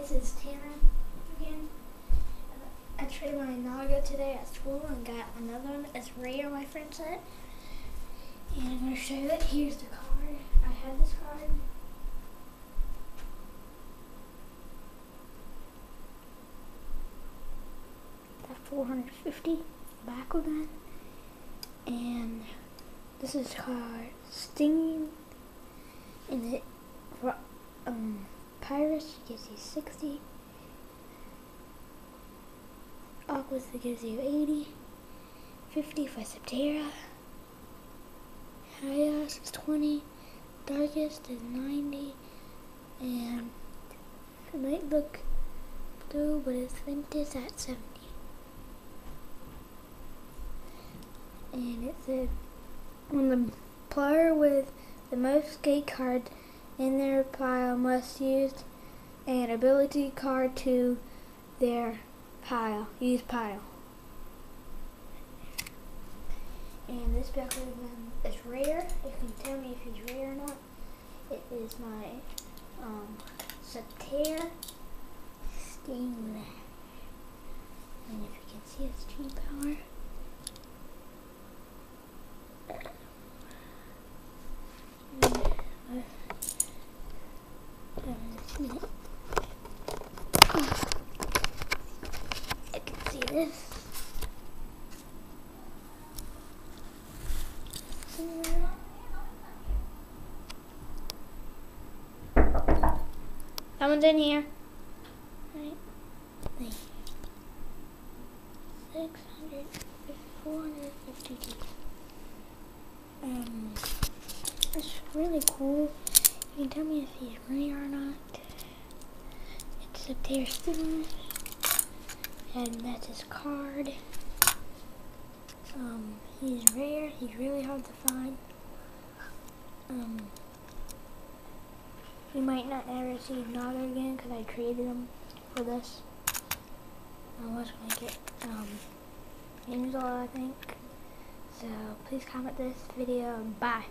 this is Tanner again. I traded my Naga today at school and got another one. It's rare, my friend said. And I'm going to show you it. Here's the card. I had this card. That 450 Bakugan. And this is called Stinging. And it, um, Pyrus gives you 60. Aquos gives you 80. 50 for Subterra. Haos is 20. Darkus is 90. And it might look blue, but its Ventus at 70. And it said, when the player with the most gate cards in their pile must use an ability card to their pile. Use pile. And this Bakugan is rare. You can tell me if he's rare or not. It is my um, Subterra Sting. And if you can see its true power. minute. I can see this. Someone's in here. Right. Six hundred, four hundred fifty-two. Um, it's really cool. You can tell me if he's real or not It's up there. And that's his card. Um, he's rare. He's really hard to find. Um, you might not ever see Naga again because I traded him for this. I was going to get um, Angel, I think. So please comment this video. Bye.